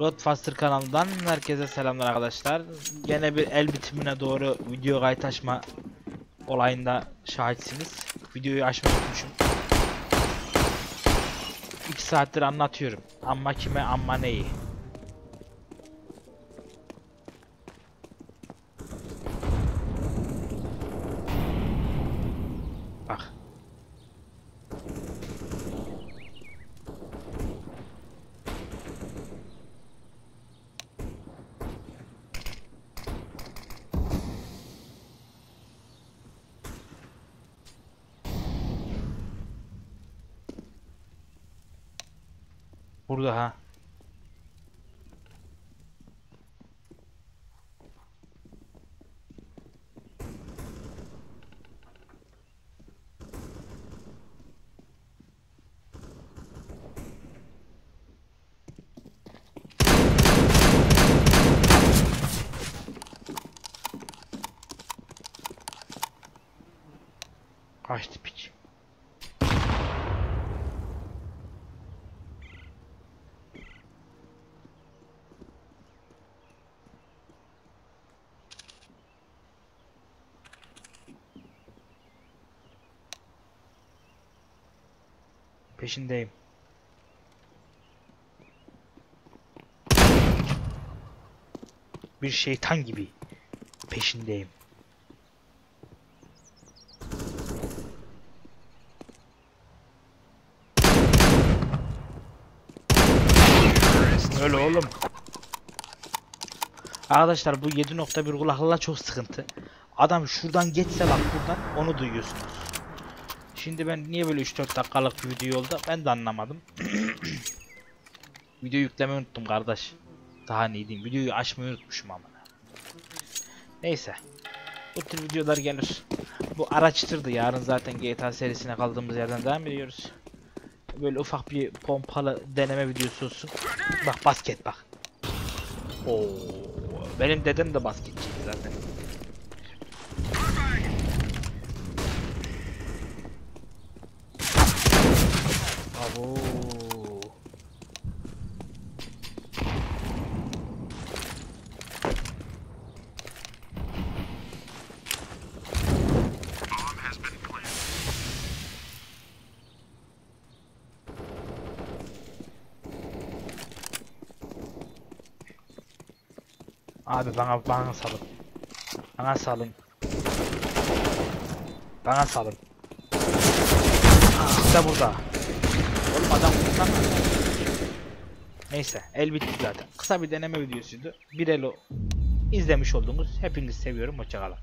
Roadfaster kanalından herkese selamlar arkadaşlar. Gene bir el bitimine doğru video kayıt açma olayında şahitsiniz. Videoyu açmayı unutmuşum. 2 saattir anlatıyorum. Amma kime amma neyi. Bak. Burada ha. Kaçtı piç. Peşindeyim. Bir şeytan gibi peşindeyim. Öyle oğlum. Arkadaşlar bu 7.1 kulaklılar çok sıkıntı. Adam şuradan geçse bak buradan onu duyuyorsunuz. Şimdi ben niye böyle 3-4 dakikalık bir video oldu ben de anlamadım. Video yüklemeyi unuttum kardeş. Daha ne videoyu açmayı unutmuşum ama. Neyse. Bu tür videolar gelir. Bu araçtırdı yarın zaten GTA serisine kaldığımız yerden devam ediyoruz. Böyle ufak bir pompalı deneme videosu olsun. Bak basket bak. Oo, benim dedem de basketçiydi zaten. Abo. Abi bana bana salın. Bana salın. Bana salın. İşte burada. Adam bundan Neyse el bitti zaten. Kısa bir deneme videosuydu. Bir elo izlemiş oldunuz. Hepinizi seviyorum. Hoşçakalın.